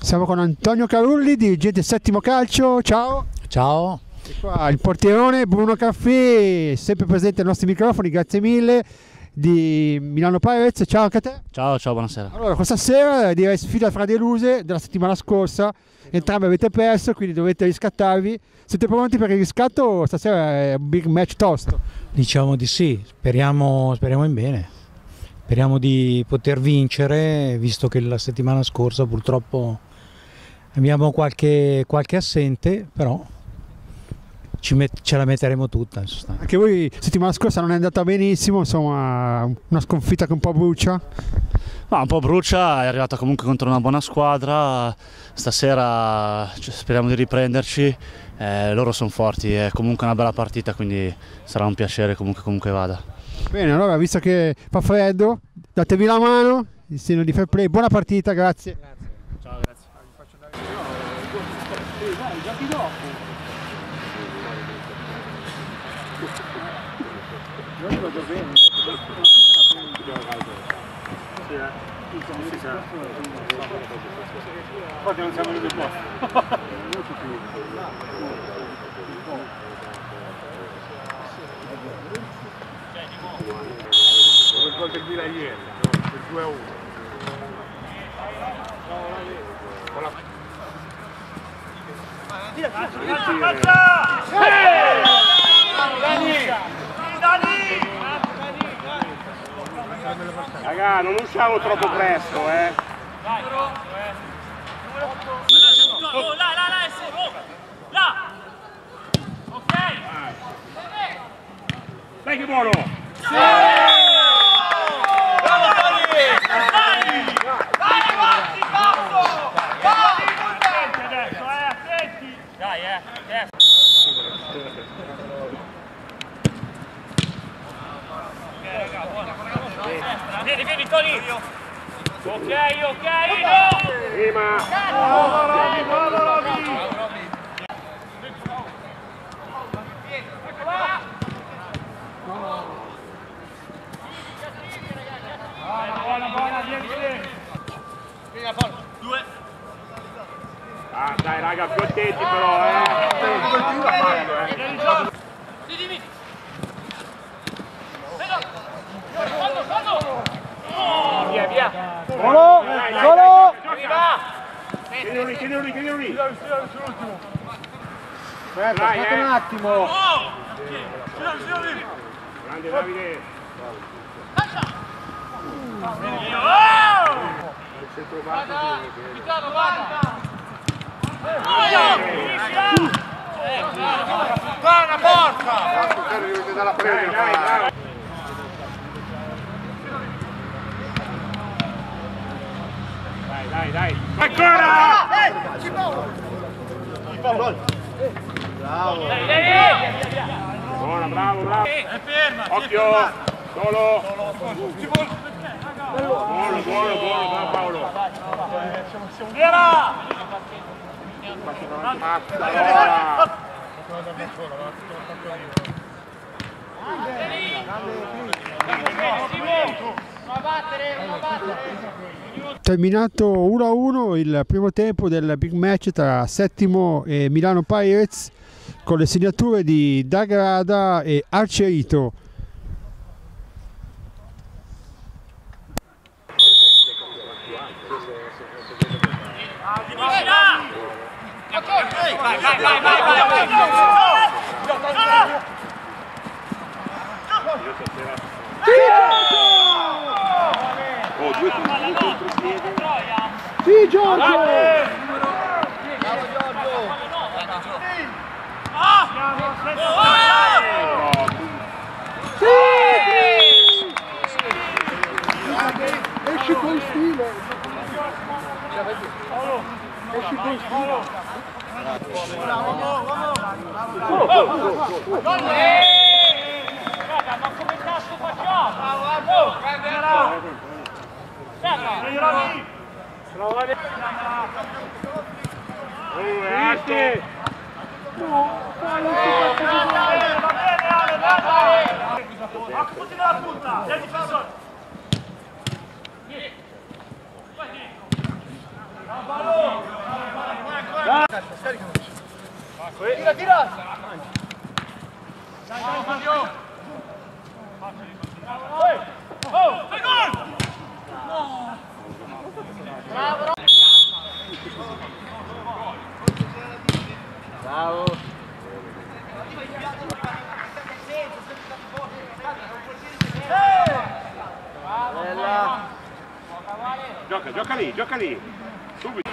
Siamo con Antonio Carulli, dirigente settimo calcio, ciao. Ciao. Qua il portierone Bruno Caffè, sempre presente ai nostri microfoni, grazie mille, di Milano Pirates, ciao anche a te. Ciao, ciao, buonasera. Allora, questa sera direi sfida fra deluse della settimana scorsa, entrambi avete perso, quindi dovete riscattarvi. Siete pronti per il riscatto? Stasera è un big match tosto. Diciamo di sì, speriamo, speriamo in bene. Speriamo di poter vincere, visto che la settimana scorsa purtroppo abbiamo qualche, qualche assente, però met- ce la metteremo tutta in sostanza. Anche voi settimana scorsa non è andata benissimo, insomma una sconfitta che un po' brucia. Ma un po' brucia, è arrivata comunque contro una buona squadra, stasera cioè, speriamo di riprenderci, eh, loro sono forti, è comunque una bella partita quindi sarà un piacere comunque comunque vada. Bene, allora visto che fa freddo, datevi la mano, il segno di fair play, buona partita, grazie. Ciao, grazie. Infatti non siamo venuti qua. Come il gol del Milan ieri, il 2 a 1. Con la... Raga, non usciamo troppo presto, eh. Oh, là, là, là, bon. Là. Ok. Dai che buono! Dai, Tony. Ok, ok, no. Prima! Buona, buona, vieni, vieni! Ah, dai raga, più attenti però, eh! Eh! Vedi, vedi. Fallo, fallo. Via, via! Solo, solo. lì, chiedilo lì! Aspetta, aspetta eh. un attimo. Oh. Grande Davide! Il centro basso Capitano, guarda. Buona presa! Dai, dai, dai! Dai, dai, Ancora! Dai, dai, dai. Buona, bravo, bravo! Occhio! Solo! Buono, buono, buono, bravo Paolo! Era. Mazzarola! Terminato 1-1 il primo tempo del big match tra Settimo e Milano Pirates con le segnature di Dagrada e Arcerito. Vai, vai, vai, vai, vai, vai. Oh, due contropiede! Sì Giorgio! Esci con stile! Esci con stile! Raga, ma come cazzo facciamo? Oh, raga. Oh, grazie! Anche tutti nella punta, del difensore. Gioca, gioca lì, gioca lì. Subito.